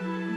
Thank you.